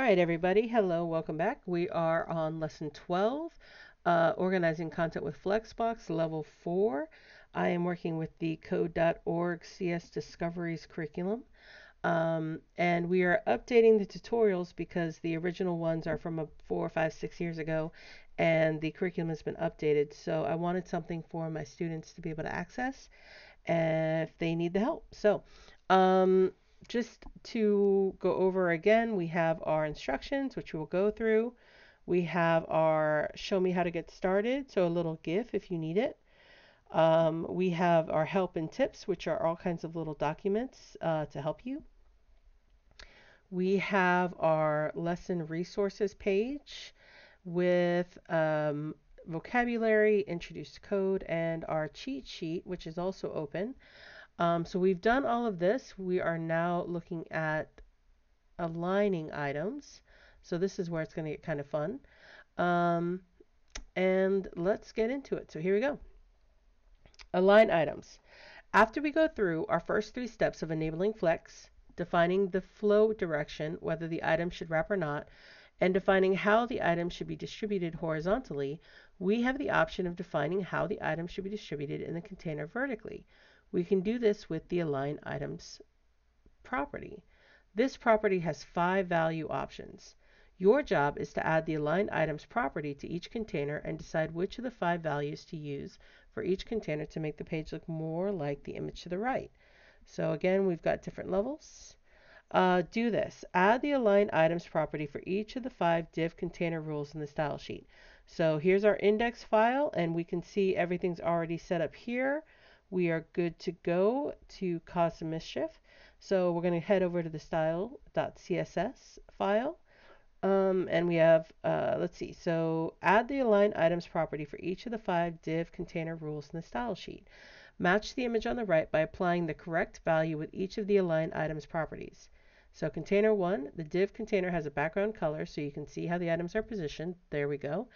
All right, everybody. Hello, welcome back. We are on lesson 12, uh, organizing content with Flexbox, level 4. I am working with the code.org CS Discoveries curriculum. Um, and we are updating the tutorials because the original ones are from four, five, six years ago, and the curriculum has been updated. So I wanted something for my students to be able to access if they need the help. So um, just to go over again, we have our instructions, which we'll go through. We have our show me how to get started, so a little GIF if you need it. Um, we have our help and tips, which are all kinds of little documents uh, to help you. We have our lesson resources page with um, vocabulary, introduced code, and our cheat sheet, which is also open. Um, so we've done all of this. We are now looking at aligning items. So this is where it's going to get kind of fun. Um, and let's get into it. So here we go. Align items. After we go through our first three steps of enabling flex, defining the flow direction, whether the item should wrap or not, and defining how the item should be distributed horizontally, we have the option of defining how the item should be distributed in the container vertically. We can do this with the align items property. This property has five value options. Your job is to add the align items property to each container and decide which of the five values to use for each container to make the page look more like the image to the right. So again, we've got different levels. Uh, do this. Add the align items property for each of the five div container rules in the style sheet. So here's our index file and we can see everything's already set up here we are good to go to cause some mischief. So we're going to head over to the style.css file. Um, and we have, uh, let's see, so add the align items property for each of the five div container rules in the style sheet. Match the image on the right by applying the correct value with each of the align items properties. So container one, the div container has a background color so you can see how the items are positioned. There we go.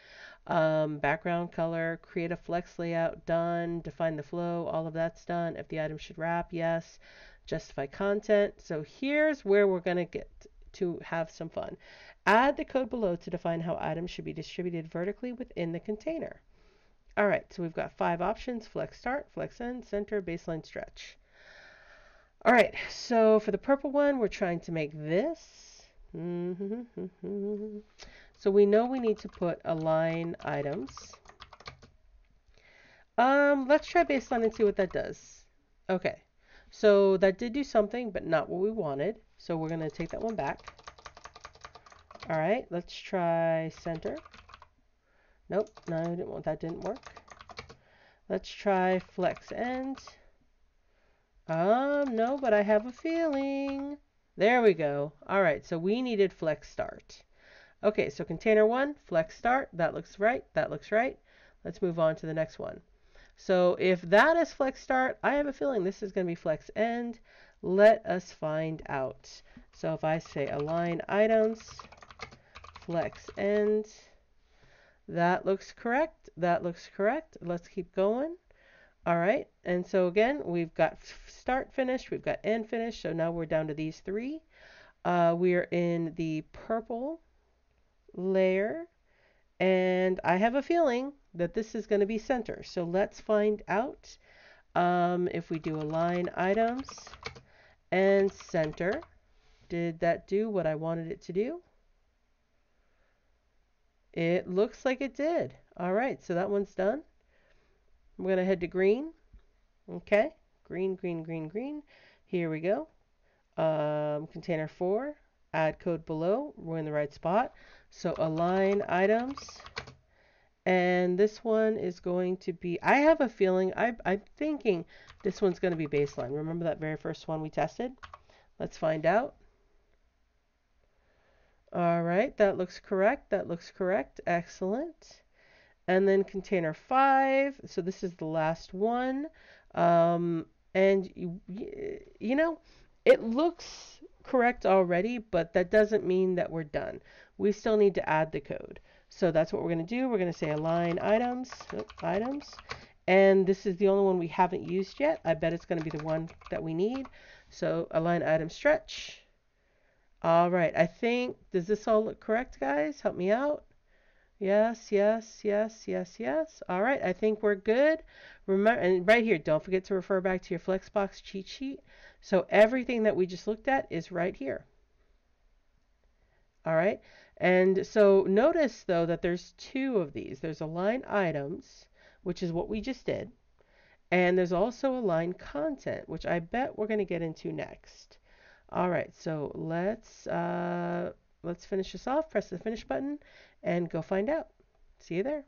Um, background color, create a flex layout, done. Define the flow, all of that's done. If the item should wrap, yes. Justify content. So here's where we're going to get to have some fun. Add the code below to define how items should be distributed vertically within the container. All right, so we've got five options, flex start, flex end, center, baseline, stretch. All right, so for the purple one, we're trying to make this. So we know we need to put align items. Um, let's try baseline and see what that does. Okay, so that did do something, but not what we wanted. So we're to take that one back. All right, let's try center. Nope, no, I didn't want that didn't work. Let's try flex end. Um, no, but I have a feeling. There we go. All right, so we needed flex start. Okay, so container one, flex start. That looks right. That looks right. Let's move on to the next one. So if that is flex start, I have a feeling this is going to be flex end. Let us find out. So if I say align items, flex end, that looks correct. That looks correct. Let's keep going. All right, and so again, we've got start finished, we've got end finished, so now we're down to these three. Uh, we are in the purple layer, and I have a feeling that this is going to be center. So let's find out um, if we do align items and center. Did that do what I wanted it to do? It looks like it did. All right, so that one's done. I'm going to head to green. Okay, green, green, green, green. Here we go. Um, container 4, add code below. We're in the right spot. So align items. And this one is going to be, I have a feeling, I, I'm thinking this one's going to be baseline. Remember that very first one we tested? Let's find out. All right, that looks correct. That looks correct. Excellent and then container five. So this is the last one. Um, and you, you know, it looks correct already, but that doesn't mean that we're done. We still need to add the code. So that's what we're going to do. We're going to say align items, items, and this is the only one we haven't used yet. I bet it's going to be the one that we need. So align item stretch. All right, I think, does this all look correct, guys? Help me out. Yes, yes, yes, yes, yes. All right, I think we're good. Remember, and right here, don't forget to refer back to your Flexbox cheat sheet. So everything that we just looked at is right here. All right, and so notice though that there's two of these. There's align items, which is what we just did, and there's also align content, which I bet we're going to get into next. All right, so let's uh, let's finish this off. Press the finish button and go find out. See you there.